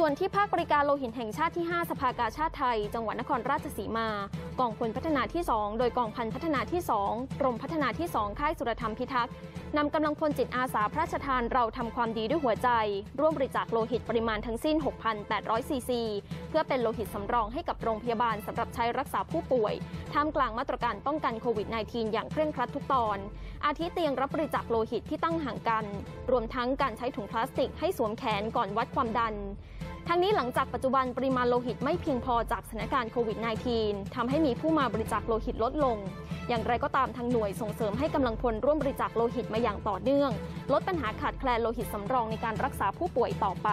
ส่วนที่ภาคบริการโลหิตแห่งชาติที่ 5 สภากาชาติไทย จังหวัดนครราชสีมา กองพลพัฒนาที่ 2 โดยกองพันพัฒนาที่ 2 กรมพัฒนาที่ 2 ค่ายสุรธรรมพิทักษ์นำกำลังพลจิตอาสาพระราชทานเราทำความดีด้วยหัวใจ ร่วมบริจาคโลหิตปริมาณทั้งสิ้น 6,800 ซีซี เพื่อเป็นโลหิตสำรองให้กับโรงพยาบาลสำหรับใช้รักษาผู้ป่วย ท่ามกลางมาตรการป้องกันโควิด -19 อย่างเคร่งครัดทุกตอน อาทิเตียงรับบริจาคโลหิตที่ตั้งห่างกัน รวมทั้งการใช้ถุงพลาสติกให้สวมแขนก่อนวัดความดัน ทั้งนี้หลังจากปัจจุบันปริมาณโลหิตไม่เพียงพอจากสถานการณ์โควิด -19 ทำให้มีผู้มาบริจาคโลหิตลดลง อย่างไรก็ตามทางหน่วยส่งเสริมให้กำลังพลร่วมบริจาคโลหิตมาอย่างต่อเนื่อง ลดปัญหาขาดแคลนโลหิตสำรองในการรักษาผู้ป่วยต่อไป